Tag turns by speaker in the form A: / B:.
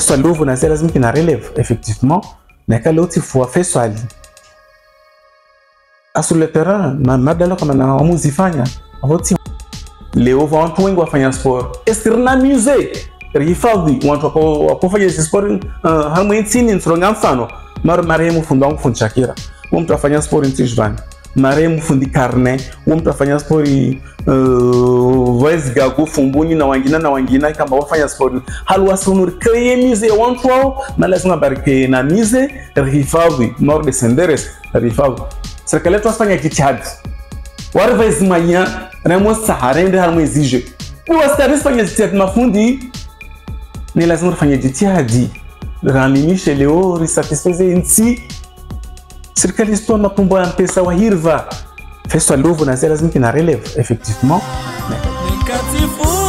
A: fait swali ovo na zay lazima kina relève effectivement naka leo ti fua fait swali sur le terrain na madalo kama na wamuzifanya avoti leo vantu wengi wafanya sport. Esiri na musée rihifadhi wako- wakofanya ezi sport hamwe ntsini ntsironga mfano mari marehemu fundi wangu fundi shakira. Uwo mtu afanya sport ntijvani marehemu fundi karne uwo mtu afanya spori uh, vaezigago fumbuni na wangina na wangina kamba wafanya sport haluwasunuri kreye musée wantu wao na lazima barike na mize rihifadhi mari descenderes rihifadhi serikali yetu afanya kichadi. Wari vaizimanya remo saharende harimo uwastari fanya jitihadi mafundi ni lazima rifanya jitihadi. Ramimishe leo risatisfeze nsi serikali isitoa mapumbo ya mpesa wahirva feswa lovo na zela zimpi na releve effectivement.
B: Nikatifu